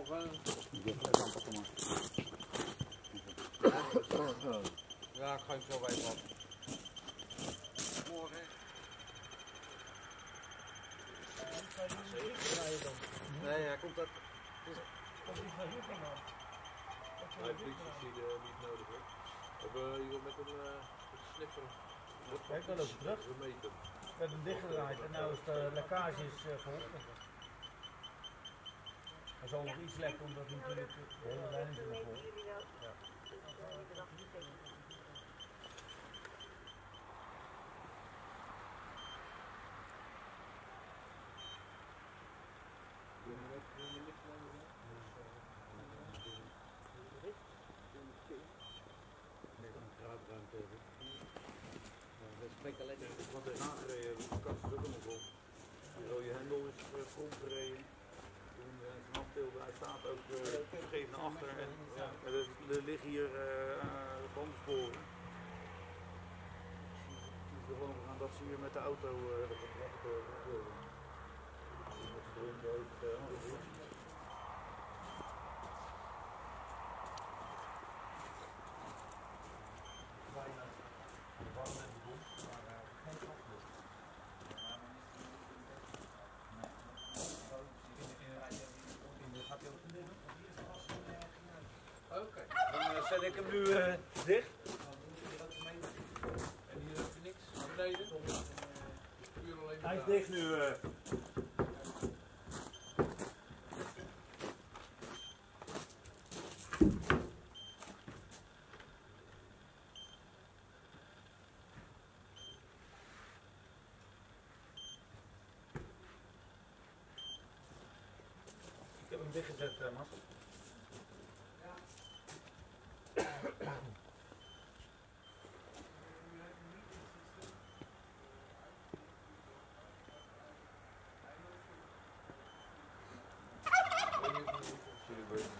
Ja, ik ga hem zo even. Morgen. Nee, hij komt uit. Komt heeft hier niet nodig. We hebben iemand met een sniffer. Kijk, dat is druk. We hebben hem dichtgedraaid en nou is de lekkage is geholpen. Er zal nog iets lekken omdat natuurlijk de hele lijn is nog vol. Ik was er aangereden, de kast is ook helemaal vol. De rode hendel is uh, vol gereden. Toen uh, vanaf tilde, hij staat ook uh, scheef naar achter. En, ja, er, liggen hier uh, bandsporen. Het is gewoon gegaan dat ze hier met de auto uh, Met z'n drinken heeft uh, Bijna de warm en de bom, maar uh, geen gaslucht. Gaat hij ook binnen? Oké. Dan uh, zet ik hem nu uh, dicht. En hier heb je niks beneden? Hij is dicht nu. Uh. Ik heb hem dichtgezet, uh, Mas. But